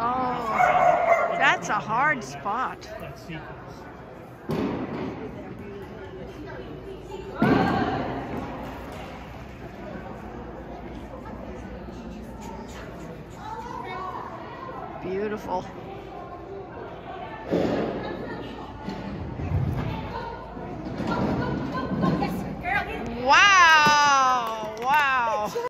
Oh, that's a hard spot. Beautiful.